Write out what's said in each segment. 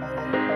Bye.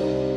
you